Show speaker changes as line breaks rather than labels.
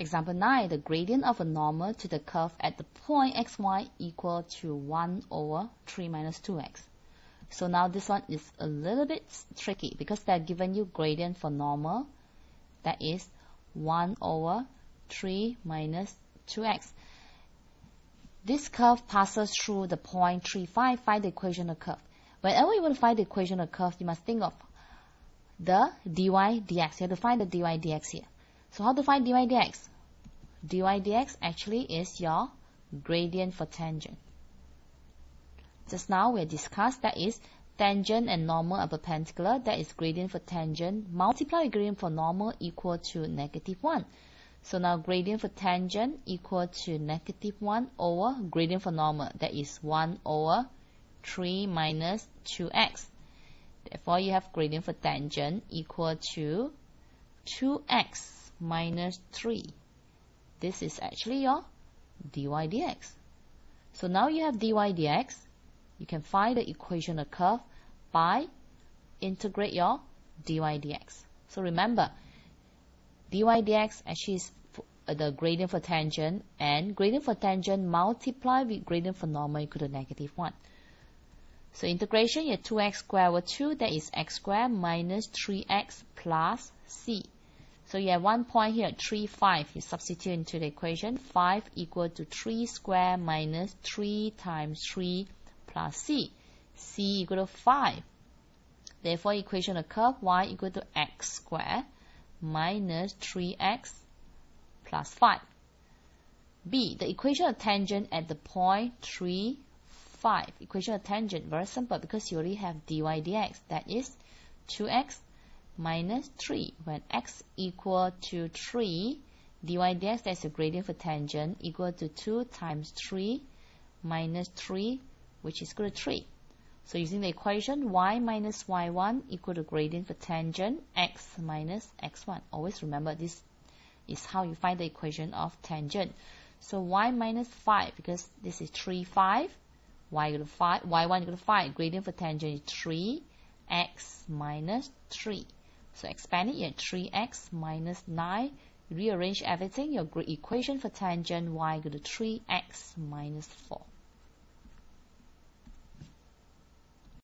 Example 9, the gradient of a normal to the curve at the point xy equal to 1 over 3 minus 2x. So now this one is a little bit tricky because they're given you gradient for normal that is 1 over 3 minus 2x. This curve passes through the point 3, 5. Find the equation of curve. Whenever you want to find the equation of curve, you must think of the dy dx. You have to find the dy dx here. So how to find dy dx? dy dx actually is your gradient for tangent. Just now we discussed that is tangent and normal are perpendicular. That is gradient for tangent. Multiply gradient for normal equal to negative 1. So now gradient for tangent equal to negative 1 over gradient for normal. That is 1 over 3 minus 2x. Therefore, you have gradient for tangent equal to 2x minus 3. This is actually your dy dx. So now you have dy dx. You can find the equation of curve by integrate your dy dx. So remember, dy dx actually is uh, the gradient for tangent and gradient for tangent multiplied with gradient for normal equal to negative 1. So integration, you have 2x squared over 2, that is x squared minus 3x plus c. So you have one point here, 3, 5. You substitute into the equation. 5 equal to 3 squared minus 3 times 3 plus c. c equal to 5. Therefore, equation of curve y equal to x squared minus 3x plus 5. B. The equation of tangent at the point 3, 5. Equation of tangent, very simple because you already have dy dx. That is 2x minus 3. When x equal to 3, dy dx, that's the gradient for tangent, equal to 2 times 3 minus 3, which is equal to 3. So using the equation y minus y1 equal to gradient for tangent x minus x1. Always remember this is how you find the equation of tangent. So y minus 5 because this is 3, 5. y equal to 5, y1 equal to 5. Gradient for tangent is 3 x minus 3. So expand it, you have 3x minus 9. Rearrange everything, your equation for tangent y equal to 3x minus 4.